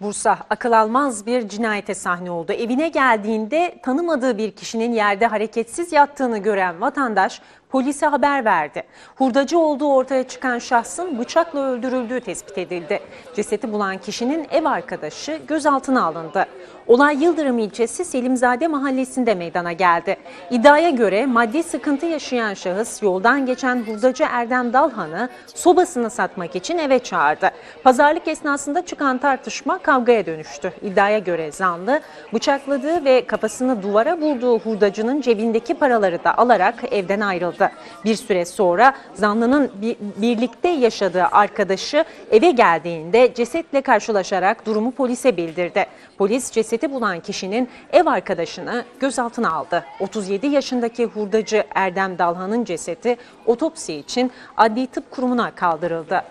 Bursa akıl almaz bir cinayete sahne oldu. Evine geldiğinde tanımadığı bir kişinin yerde hareketsiz yattığını gören vatandaş polise haber verdi. Hurdacı olduğu ortaya çıkan şahsın bıçakla öldürüldüğü tespit edildi. Cesedi bulan kişinin ev arkadaşı gözaltına alındı. Olay Yıldırım ilçesi Selimzade mahallesinde meydana geldi. İddiaya göre maddi sıkıntı yaşayan şahıs yoldan geçen hurdacı Erdem Dalhan'ı sobasını satmak için eve çağırdı. Pazarlık esnasında çıkan tartışma kavgaya dönüştü. İddiaya göre zanlı bıçakladığı ve kafasını duvara vurduğu hurdacının cebindeki paraları da alarak evden ayrıldı. Bir süre sonra zanlının bir- birlikte yaşadığı arkadaşı eve geldiğinde cesetle karşılaşarak durumu polise bildirdi. Polis cesedi bulan kişinin ev arkadaşını gözaltına aldı. 37 yaşındaki hurdacı Erdem Dalhan'ın cesedi otopsi için Adli Tıp Kurumu'na kaldırıldı. Abi